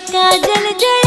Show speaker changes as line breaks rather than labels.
काजल जल